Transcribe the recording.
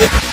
Bye.